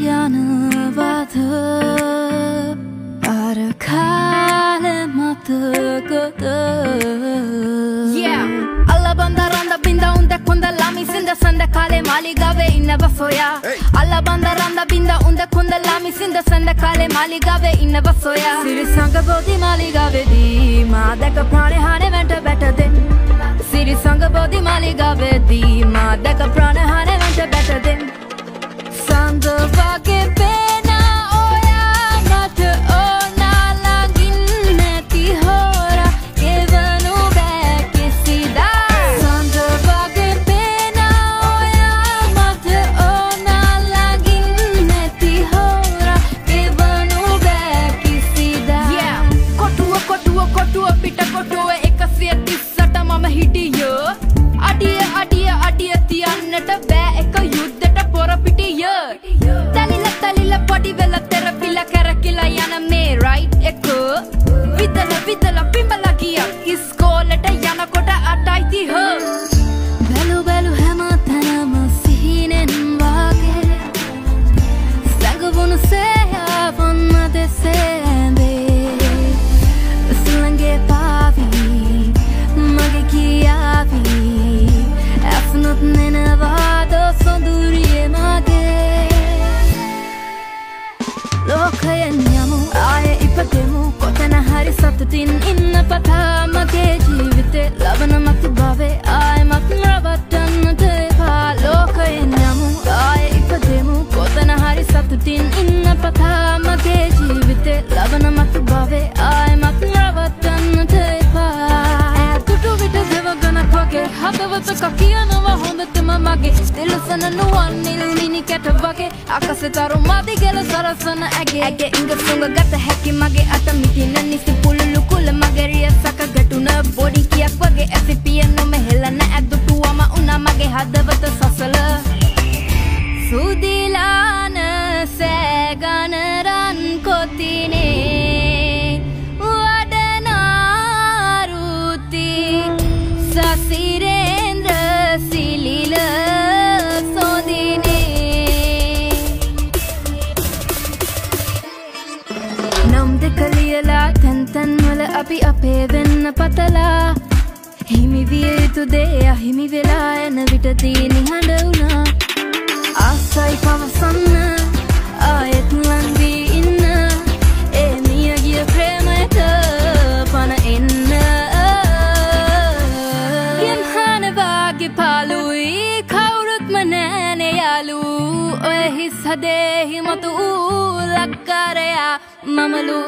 yanıvadı Ara kalem attı gıdı Yeah Alla banda randa binda unde kunda lami sinde sende kalem ali gave inne basoya hey. Alla banda randa binda unde kunda lami sinde sende kalem ali gave inne basoya Siri sanga bodhi mali gave di ma deka prane hane vente beta de Siri sanga bodhi mali gave di ma deka prane hane vente beta de සඳ වගේ පේන ඉස්කෝලට යනකොට අටයිතිහ බැලු බැලු හැම තැනම සිහිනෙන් වාගේ. සැඟවුණු සෑයාවොන්ම දෙසෑඹේ සුළඟේ පාවී මගේ කියාවී. ඇසුනුත් නෙනවාදෝ සොඳුරිය මගේ. ලෝකයෙන් යමු ආය ඉපදෙමු කොතැන හරි සතුටින් ඉන්න පතා මගේ ජීවිතේ. ලබන මතු භවේ ආයමත් රවට්ටන්නට එපා. ලෝකයෙන් යමු ආය ඉපදෙමු. කොතැන හරි සතුටින් ඉන්න පතා මගේ ජීවිතේ. ලබන මතු භවේ ආයමත් රවට්ටන්නට එපා. ඈතුටු විට දෙවගනක් වගේ හදවතක කියනවා හොඳටම මගේ. තිලසන නුවන් නිල් මිනි කැට වගේ අකසතරු මදි ගෙල සරසන ඇගේ ඇගේ ඉඟ සුඟ ගත හැකි මගේ අත මිටින නිසි පුල්ලු කුල මගේ රිය සක ගැටුන බොඩි කියක් වගේ ඇසි පිය නොමෙහෙලන ඇදුටුවම උනා මගේ හදවත සසල සුදිලාන දෙක ලියලා තැන්තැන්වල අපි අපේ වෙන්න පතලා. හිමි විය යුතු දේ අහිමි වෙලා එන විටදී නිහඬ වුණා. ආසයි පවසන්න ආයෙත් ලංවී ඉන්න. ඒ මිය ගිය ප්‍රේමයට පන එන්න. ගෙම්හනවාගේ පාලුයි කවුරුත්ම නෑනේ යාලු ඔය හිස් හදේ හිමතු ඌ ලක්කාරයා මමලු